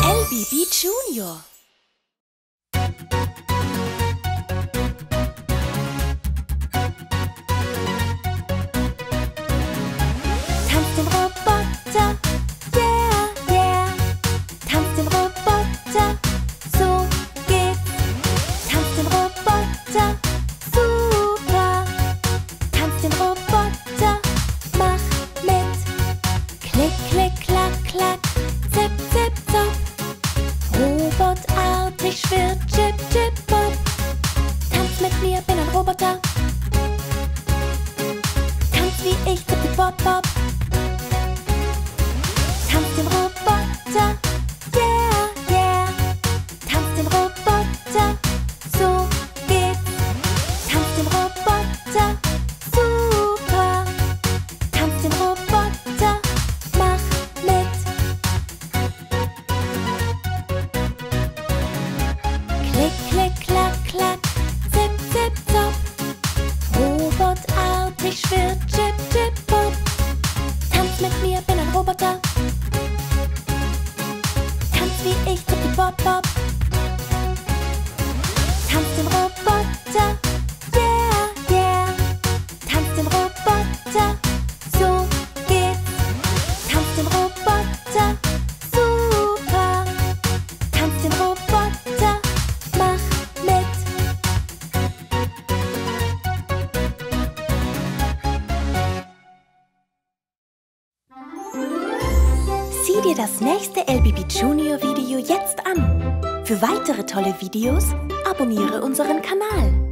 LBB Junior. Tanz den Roboter, yeah, yeah. Tanz den Roboter, so geht's. Tanz den Roboter, super. Tanz den Roboter, mach mit. Klick, klick, klack, klack, Robotartig schwirrt, chip, chip, bop. Tanz mit mir, bin ein Roboter. Robotartig schwirrt, chip, Sieh dir das nächste LBB Junior Video jetzt an. Für weitere tolle Videos abonniere unseren Kanal.